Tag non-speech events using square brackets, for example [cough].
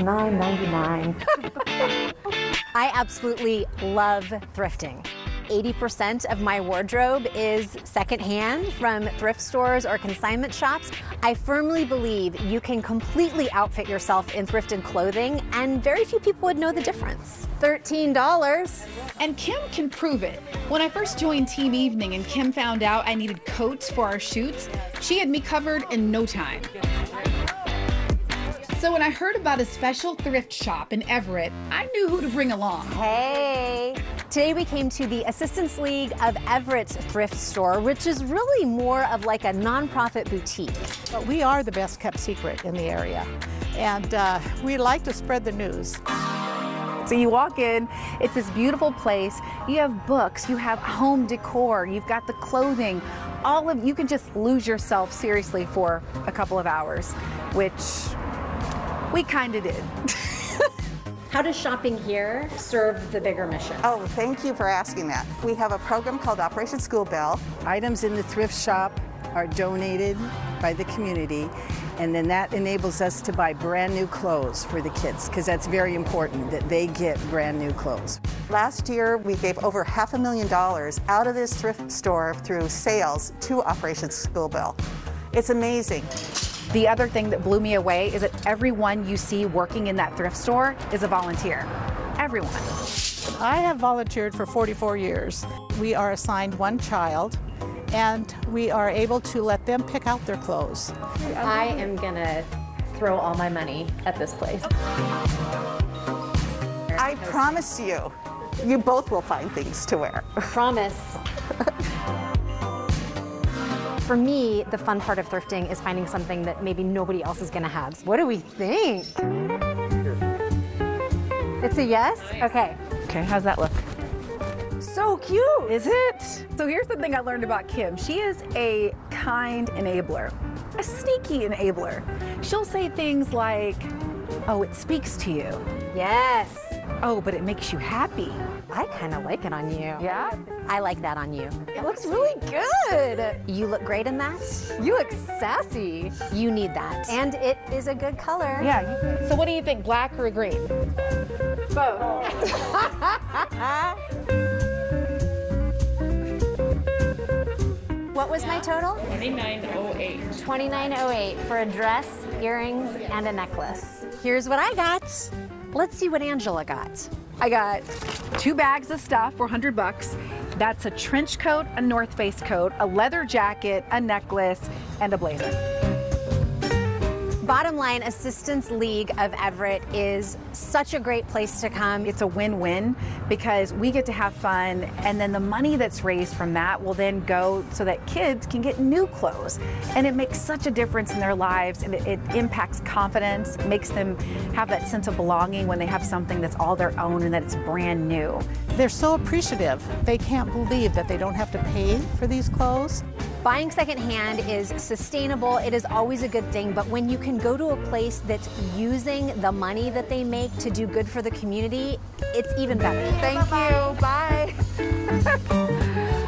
$9.99. [laughs] I absolutely love thrifting. 80% of my wardrobe is secondhand from thrift stores or consignment shops. I firmly believe you can completely outfit yourself in thrifted clothing, and very few people would know the difference. $13. And Kim can prove it. When I first joined Team Evening and Kim found out I needed coats for our shoots, she had me covered in no time. So when I heard about a special thrift shop in Everett, I knew who to bring along. Hey! Today we came to the Assistance League of Everett's thrift store, which is really more of like a nonprofit boutique. But we are the best kept secret in the area, and uh, we like to spread the news. So you walk in, it's this beautiful place. You have books, you have home decor, you've got the clothing. All of you can just lose yourself seriously for a couple of hours, which we kind of did. [laughs] How does shopping here serve the bigger mission? Oh, thank you for asking that. We have a program called Operation School Bell. Items in the thrift shop are donated by the community, and then that enables us to buy brand new clothes for the kids, because that's very important that they get brand new clothes. Last year, we gave over half a million dollars out of this thrift store through sales to Operation School Bell. It's amazing. The other thing that blew me away is that everyone you see working in that thrift store is a volunteer. Everyone. I have volunteered for 44 years. We are assigned one child and we are able to let them pick out their clothes. I am gonna throw all my money at this place. I promise you, you both will find things to wear. Promise. For me, the fun part of thrifting is finding something that maybe nobody else is gonna have. What do we think? It's a yes? Okay. Okay, how's that look? So cute. Is it? So here's the thing I learned about Kim. She is a kind enabler, a sneaky enabler. She'll say things like, oh, it speaks to you. Yes. Oh, but it makes you happy. I kind of like it on you. Yeah? I like that on you. It looks really good. You look great in that. You look sassy. You need that. And it is a good color. Yeah. So what do you think, black or green? Both. [laughs] what was my total? 2908. 2908 for a dress, earrings, and a necklace. Here's what I got. Let's see what Angela got. I got two bags of stuff for 100 bucks. That's a trench coat, a North Face coat, a leather jacket, a necklace, and a blazer. Bottom line, Assistance League of Everett is such a great place to come. It's a win-win because we get to have fun and then the money that's raised from that will then go so that kids can get new clothes. And it makes such a difference in their lives and it, it impacts confidence, makes them have that sense of belonging when they have something that's all their own and that it's brand new. They're so appreciative. They can't believe that they don't have to pay for these clothes. Buying secondhand is sustainable. It is always a good thing, but when you can go to a place that's using the money that they make to do good for the community, it's even better. Thank you. Bye. [laughs] [laughs]